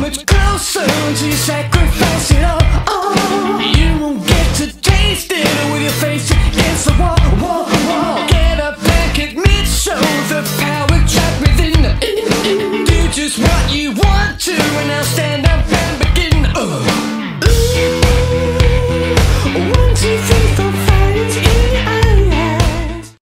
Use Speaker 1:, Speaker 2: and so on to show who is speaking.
Speaker 1: much closer to sacrifice it all.